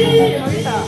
見た。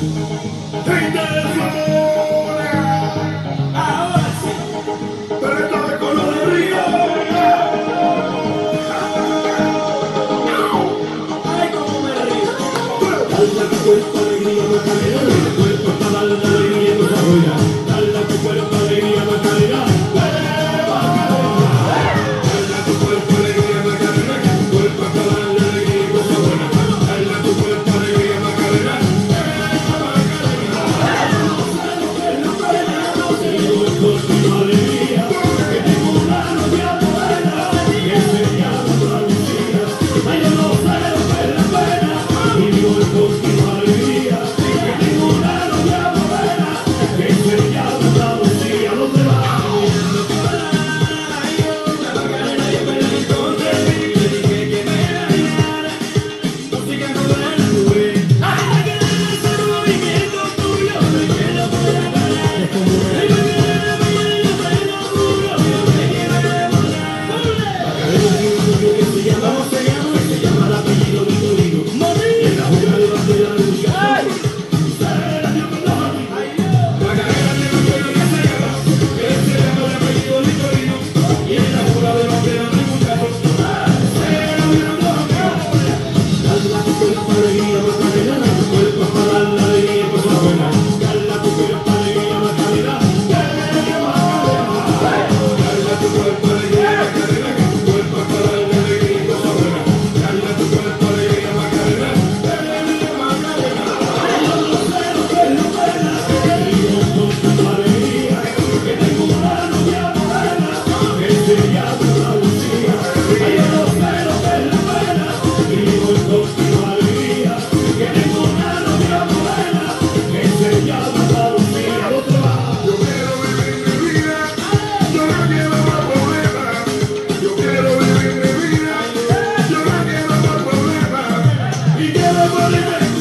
y que me vuelve